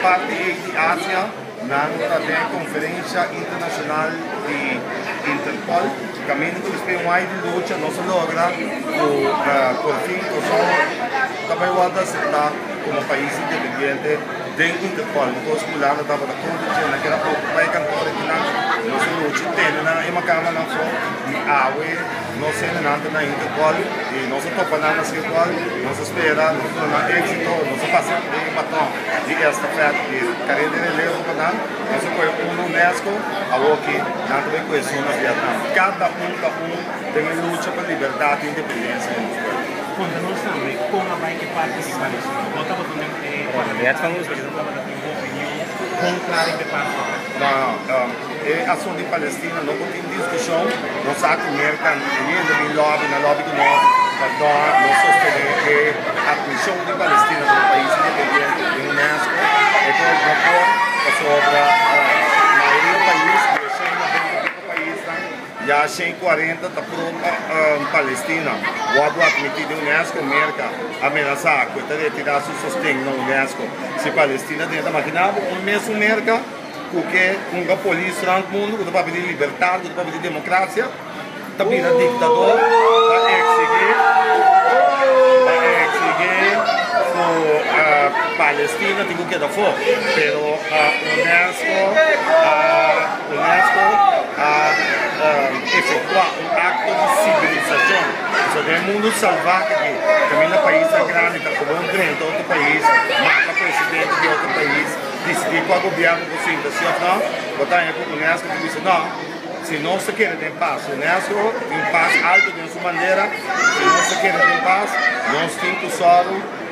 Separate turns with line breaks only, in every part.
parte de Ásia na também Conferência Internacional de Interpol, caminho que eles têm mais de luta, não se logra, o, uh, por fim, o som também o aceitar como país independente dentro do Interpol. Então, os culanos estavam da conta de naquela pouco, vai cantar aqui na nossa luta, tem na uma cama na frente, de água, não sei nada na Interpol, e não se topa nada na Interpol, não se espera, não se dá êxito, não se passa de batom de esta festa de carreira de relevo, não se põe um Unesco, a que nada bem coesão na Vietnã. Cada um, cada um tem luta pela liberdade e independência em nosso país.
Conta-nos também como a vai que participa nisso. Botava também
Vietnam
com clara em parte.
Não, a ação de Palestina não tem discussão, não sabe merda, ainda bem lobby, na lobby do nós, para nós sostener que a admissão de Palestina no país independente da Unesco é que não pode sobre a maioria do país, já 140 está pronta a Palestina. O admitir a Unesco, América, ameaçar, coisa de tirar seu sustento na Unesco. Se Palestina tenta imaginar, o mesmo América, porque um polícia no mundo, que vai pedir liberdade, que vai pedir democracia, está pedindo ditador, está exigir, está exigir, a Palestina tem que dar fora, pero a Unesco, a Unesco, a efetuar um acto de civilização. Isso é um mundo salvaje que também no país é grande, está um trem de outro país, mata presidente de outro país, decidir qual governo você ainda se não, botar em a Unesco e diz não, se não se quer ter paz, Unesco tem paz alto de sua bandeira, se não se quer ter paz, nós temos que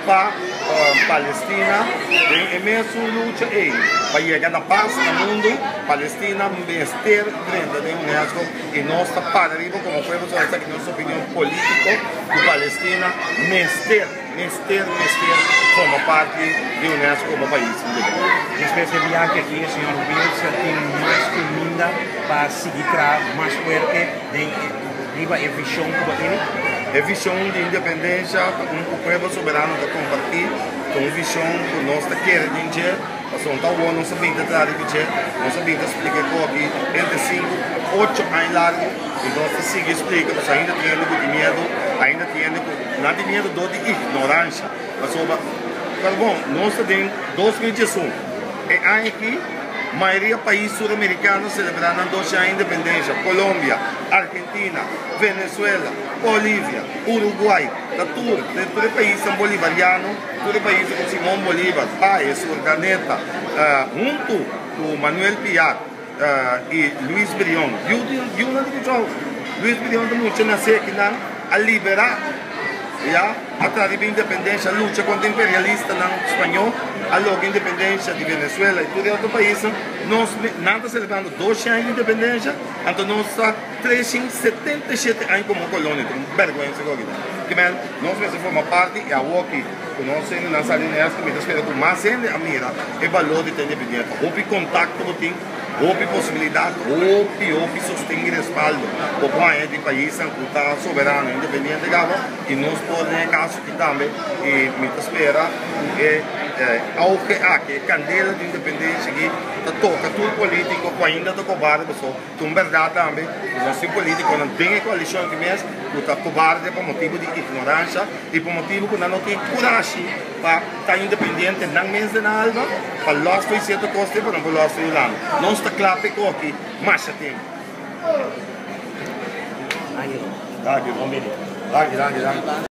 para uh, Palestina, tem imenso luta aí, para chegar na paz no mundo, Palestina mester frente da Unesco e nós está para arriba como foi essa que nossa opinião política de Palestina, mester, mester, mester, como parte de Unesco como país.
De viagem aqui, senhor Bielsa tem mais comida para seguir mais forte de viva a visão que tem?
É visão de independência, um povo soberano de compartir, com visão que nós queremos dizer, então tá bom, não sabemos tratar de dizer, não sabemos explicar aqui, entre 5, 8 anos largo, e nós siga explica, mas ainda tem de medo, ainda tem não tem medo de ignorância, mas sobre, mas bom, nós temos 2021, é aqui, maioria países sul-americanos celebrando 12 anos de independência, Colômbia, Argentina, Venezuela, Bolívia, Uruguai, da tudo, de todo país são bolivarianos, todo país com Simão Bolívar, Paes, Urdaneta, uh, junto com Manuel Piat uh, e Luiz Brion. E divisão, Luiz Brion também nasceu aqui na a liberar já, atrás da independência, luta contra o imperialista no espanhol, a logo independência de Venezuela e todo outro país, nós nada celebrando 12 anos de independência, então nós está 377 anos como colônia, tem vergonha isso aqui. Que bem, nós mesmo formamos parte e a UOC, que nós temos nas que me espera com mais gente a mira, o valor de ter independência, o contato que tem houve possibilidade, houve, houve sustento e respaldo. Para o de país está soberano, independente de e nós podemos, caso que também, e me espera, auge a que candela de independência que toca tudo político ainda está cobarde pessoal então verdade também nós político não tem coalição que mesmo está cobarde por motivo de ignorância e por motivo que não tem coragem para estar independente não menos de nada para nós foi certo custo para não nós foi lá não está claro que aqui mais tempo
Aí,
Dá